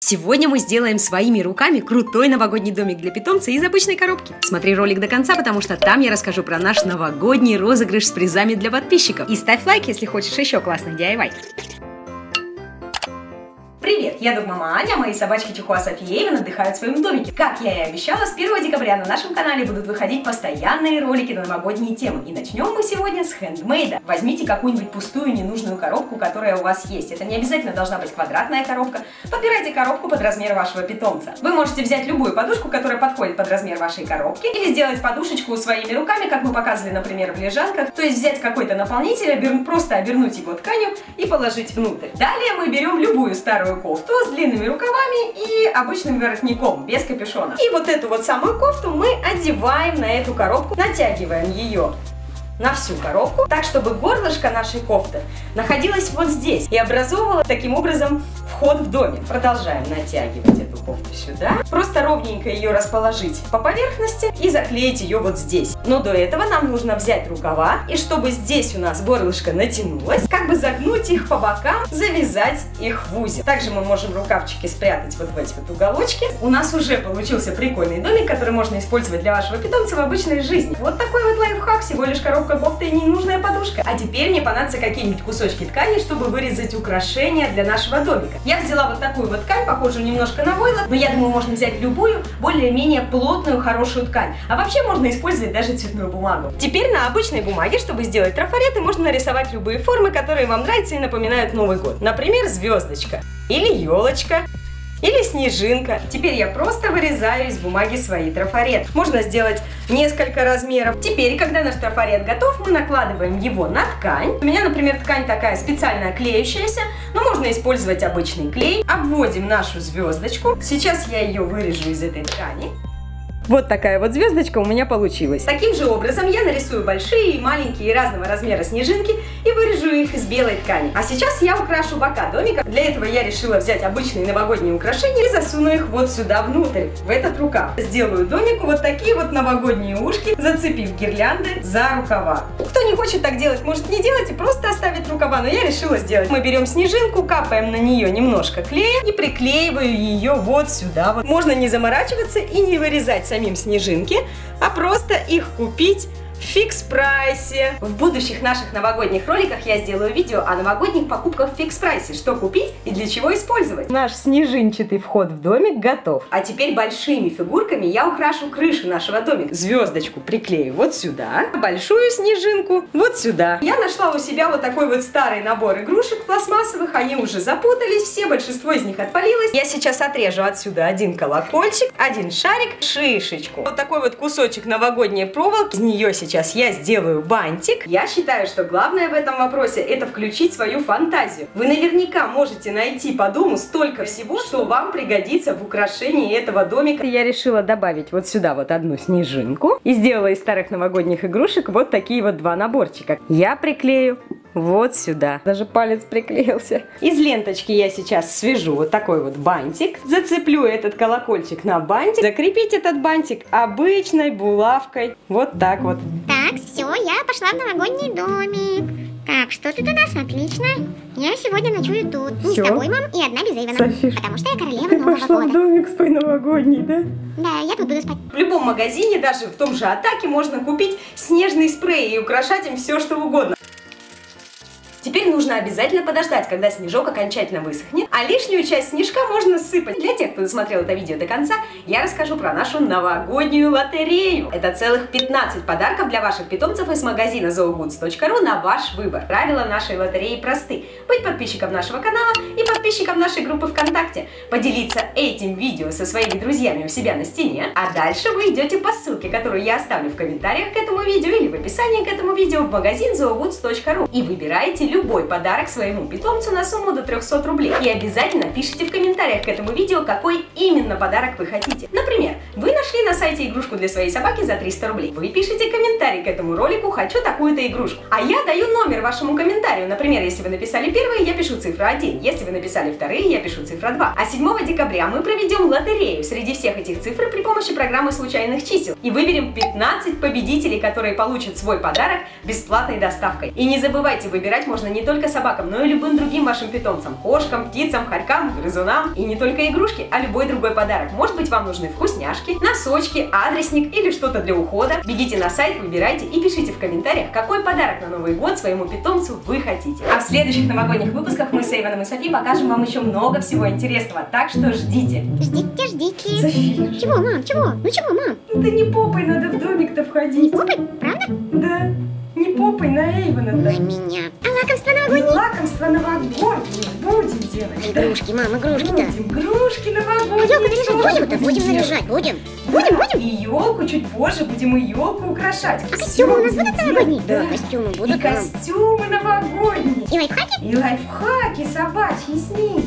Сегодня мы сделаем своими руками крутой новогодний домик для питомца из обычной коробки. Смотри ролик до конца, потому что там я расскажу про наш новогодний розыгрыш с призами для подписчиков. И ставь лайк, если хочешь еще классный DIY. Привет, я Док Мама Аня, мои собачки Чихуа София Эйвен отдыхают в своем домике. Как я и обещала, с 1 декабря на нашем канале будут выходить постоянные ролики на новогодние темы. И начнем мы сегодня с хендмейда. Возьмите какую-нибудь пустую ненужную коробку, которая у вас есть. Это не обязательно должна быть квадратная коробка. Подбирайте коробку под размер вашего питомца. Вы можете взять любую подушку, которая подходит под размер вашей коробки, или сделать подушечку своими руками, как мы показывали, например, в лежанках. То есть взять какой-то наполнитель, просто обернуть его тканью и положить внутрь. Далее мы берем любую старую кофту с длинными рукавами и обычным воротником, без капюшона. И вот эту вот самую кофту мы одеваем на эту коробку, натягиваем ее на всю коробку, так чтобы горлышко нашей кофты находилось вот здесь и образовывало таким образом вход в домик. Продолжаем натягивать эту кофту сюда. Просто ровненько ее расположить по поверхности и заклеить ее вот здесь. Но до этого нам нужно взять рукава и чтобы здесь у нас горлышко натянулось, как бы загнуть их по бокам, завязать их в узел. Также мы можем рукавчики спрятать вот в эти вот уголочки. У нас уже получился прикольный домик, который можно использовать для вашего питомца в обычной жизни. Вот такой вот лайфхак, всего лишь коробка кофты и ненужная подушка. А теперь мне понадобятся какие-нибудь кусочки ткани, чтобы вырезать украшения для нашего домика. Я взяла вот такую вот ткань, похожую немножко на войлок, но я думаю, можно взять любую, более-менее плотную, хорошую ткань. А вообще можно использовать даже цветную бумагу. Теперь на обычной бумаге, чтобы сделать трафареты, можно нарисовать любые формы, которые вам нравятся и напоминают Новый год. Например, звездочка или елочка или снежинка. Теперь я просто вырезаю из бумаги свои трафарет. Можно сделать несколько размеров. Теперь, когда наш трафарет готов, мы накладываем его на ткань. У меня, например, ткань такая специальная клеющаяся, но можно использовать обычный клей. Обводим нашу звездочку. Сейчас я ее вырежу из этой ткани. Вот такая вот звездочка у меня получилась. Таким же образом я нарисую большие и маленькие разного размера снежинки и вырежу их из белой ткани. А сейчас я украшу бока домика. Для этого я решила взять обычные новогодние украшения и засуну их вот сюда внутрь, в этот рукав. Сделаю домику вот такие вот новогодние ушки, зацепив гирлянды за рукава. Кто не хочет так делать, может не делать и просто оставить рукава, но я решила сделать. Мы берем снежинку, капаем на нее немножко клея и приклеиваю ее вот сюда. Вот. Можно не заморачиваться и не вырезать самим снежинки, а просто их купить фикс-прайсе. В будущих наших новогодних роликах я сделаю видео о новогодних покупках в фикс-прайсе, что купить и для чего использовать. Наш снежинчатый вход в домик готов. А теперь большими фигурками я украшу крышу нашего домика. Звездочку приклею вот сюда, большую снежинку вот сюда. Я нашла у себя вот такой вот старый набор игрушек пластмассовых, они уже запутались, все, большинство из них отпалилось. Я сейчас отрежу отсюда один колокольчик, один шарик, шишечку. Вот такой вот кусочек новогодней проволоки, из нее сейчас сейчас я сделаю бантик. Я считаю, что главное в этом вопросе это включить свою фантазию. Вы наверняка можете найти по дому столько всего, что вам пригодится в украшении этого домика. Я решила добавить вот сюда вот одну снежинку и сделала из старых новогодних игрушек вот такие вот два наборчика. Я приклею вот сюда. Даже палец приклеился. Из ленточки я сейчас свяжу вот такой вот бантик. Зацеплю этот колокольчик на бантик. Закрепить этот бантик обычной булавкой. Вот так вот. Так, все, я пошла в новогодний домик. Как, что тут у нас? Отлично. Я сегодня ночую тут. Не с тобой, мам, и одна без Эйвена. Софиш, потому что я королева ты Нового пошла года. в домик свой новогодний, да? Да, я тут буду спать. В любом магазине, даже в том же Атаке, можно купить снежный спрей и украшать им все, что угодно. Теперь нужно обязательно подождать, когда снежок окончательно высохнет, а лишнюю часть снежка можно сыпать. Для тех, кто досмотрел это видео до конца, я расскажу про нашу новогоднюю лотерею. Это целых 15 подарков для ваших питомцев из магазина zoogoods.ru на ваш выбор. Правила нашей лотереи просты. Быть подписчиком нашего канала и подписчиком нашей группы ВКонтакте. Поделиться этим видео со своими друзьями у себя на стене. А дальше вы идете по ссылке, которую я оставлю в комментариях к этому видео или в описании к этому видео в магазин zoogoods.ru и выбираете любой подарок своему питомцу на сумму до 300 рублей. И обязательно пишите в комментариях к этому видео, какой именно подарок вы хотите. Например, вы нашли на сайте игрушку для своей собаки за 300 рублей. Вы пишете комментарий к этому ролику «Хочу такую-то игрушку». А я даю номер вашему комментарию. Например, если вы написали первый, я пишу цифра 1. Если вы написали вторые, я пишу цифра 2. А 7 декабря мы проведем лотерею среди всех этих цифр при помощи программы случайных чисел. И выберем 15 победителей, которые получат свой подарок бесплатной доставкой. И не забывайте, выбирать можно не только собакам, но и любым другим вашим питомцам. Кошкам, птицам, хорькам, грызунам. И не только игрушки, а любой другой подарок. Может быть, вам нужны вкусняшки, носочки, адресник или что-то для ухода. Бегите на сайт, выбирайте и пишите в комментариях, какой подарок на Новый год своему питомцу вы хотите. А в следующих новогодних выпусках мы с Эйвоном и Софи покажем вам еще много всего интересного. Так что ждите. Ждите, ждите. София. Чего, мам, чего? Ну чего, мам? Да не попой надо в домик-то входить. Опыт, правда? Да, не попой на На Эйвона-то. меня. А лакомство Не новогоднее? лакомство новогоднее будем делать. да? Игрушки, мам, игрушки-то. Будем, игрушки новогодние. Елку наряжать тоже будем-то? Будем наряжать, будем. Будем, будем. И елку чуть позже будем и елку украшать. А костюмы у нас будут будем новогодние? Да, костюмы И будут, мам. костюмы новогодние. И лайфхаки? И лайфхаки собачьи с ним.